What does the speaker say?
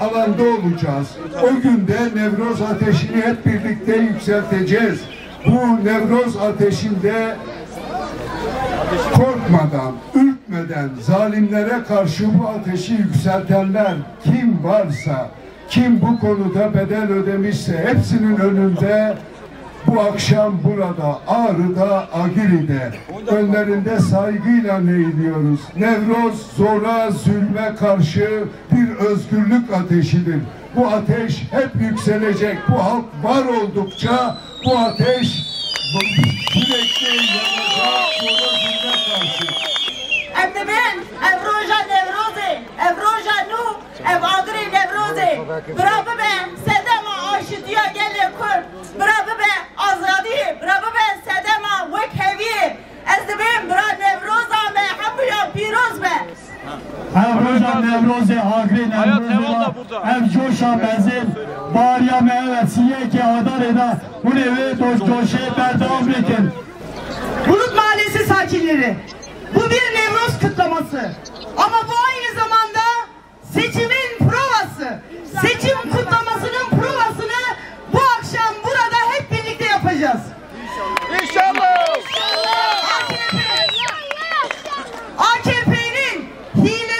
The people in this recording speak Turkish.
alanda olacağız. O günde Nevroz ateşini hep birlikte yükselteceğiz. Bu Nevroz ateşinde korkmadan, ürkmeden zalimlere karşı bu ateşi yükseltenler kim varsa, kim bu konuda bedel ödemişse hepsinin önünde bu akşam burada Ağrı'da, Agiri'de önlerinde saygıyla eğiliyoruz. Nevroz zora, zulme karşı bir özgürlük ateşidir. Bu ateş hep yükselecek. Bu halk var oldukça bu ateş sürekli yanacak. Zora, zulme karşı. Ev dibin, ev roja nevroze, ev roja nu, ev agri nevroze. Bırakı Ev roja nevroze agri nevroze ev coşa mezil bariya me evet siye ki adar eda bu nevi doş coşe berdam rekin. Bulut Mahallesi sakinleri. Bu bir Nevruz kutlaması. Ama bu aynı zamanda seçimin provası. Seçim kutlamasının provasını bu akşam burada hep birlikte yapacağız. AKP'nin hilelerle,